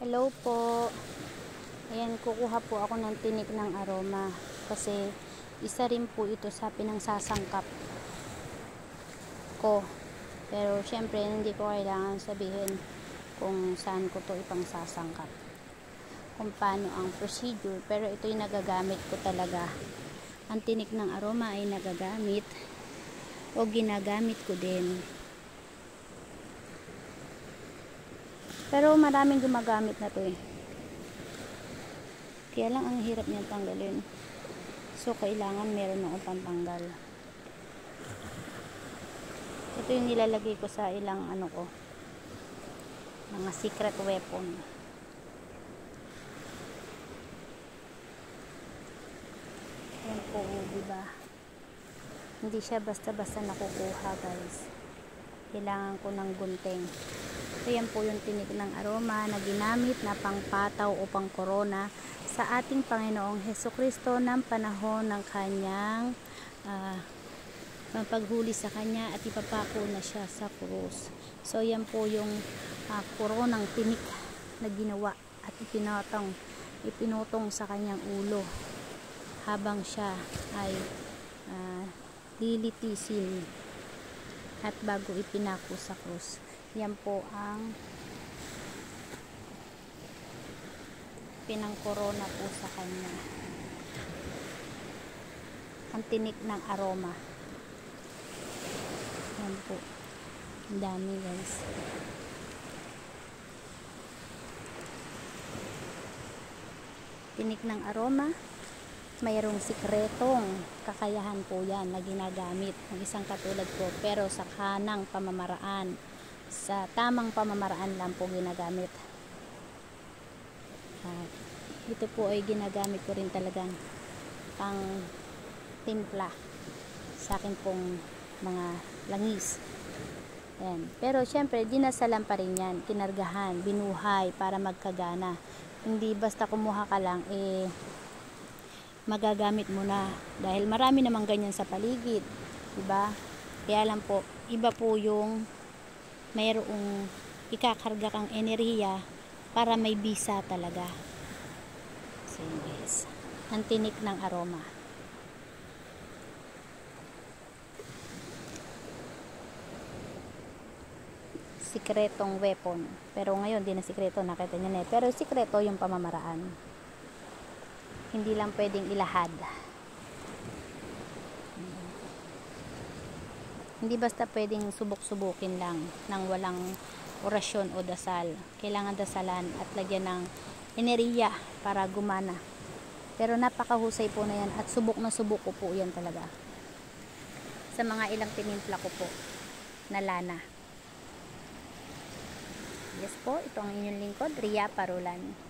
Hello po. Ayan, kukuha po ako ng tinik ng aroma. Kasi isa rin po ito sa pinangsasangkap ko. Pero syempre, hindi ko kailangan sabihin kung saan ko to ipang sasangkap. Kung paano ang procedure. Pero ito yung nagagamit ko talaga. Ang tinik ng aroma ay nagagamit o ginagamit ko din Pero maraming gumagamit na to eh. Kaya lang ang hirap niya tanggalin. So, kailangan meron akong pantanggal. Ito yung nilalagay ko sa ilang ano ko. Mga secret weapon. Yan po, diba? Hindi siya basta-basta nakukuha guys. Kailangan ko ng gunting. Ayan po yung tinik ng aroma na ginamit na pangpataw o pang korona sa ating Panginoong Heso Kristo ng panahon ng kanyang uh, paghuli sa kanya at ipapako na siya sa krus. So yan po yung uh, koronang tinik na ginawa at ipinotong, ipinutong sa kanyang ulo habang siya ay uh, lilitisin at bago ipinako sa krus. Yan po ang pinang corona po sa kanya. Ang tinik ng aroma. Yan po. Ang dami guys. Tinik ng aroma mayroong sikretong kakayahan po yan na ginagamit ng isang katulad ko. Pero sa kanang pamamaraan sa tamang pamamaraan lang po ginagamit. At ito po ay ginagamit ko rin talagang pang timpla sa akin pong mga langis. Yan. pero syempre dinasalan pa rin yan kinargahan, binuhay para magkagana. Hindi basta kumuha ka lang eh magagamit mo na dahil marami namang ganyan sa paligid diba kaya lang po iba po yung mayroong ikakarga kang enerhiya para may bisa talaga. So yun guys. Ang tinik ng aroma. Sikretong weapon. Pero ngayon, di na sikreto. Nakita niyo na eh. Pero sikreto yung pamamaraan. Hindi lang pwedeng ilahad. Hindi basta pwedeng subok-subukin lang nang walang orasyon o dasal. Kailangan dasalan at lagyan ng enerhiya para gumana. Pero napakahusay po na yan at subok na subok ko po yan talaga. Sa mga ilang tinimpla ko po na lana. Yes po, ito ang inyong lingkod, Ria Parulan.